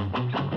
Música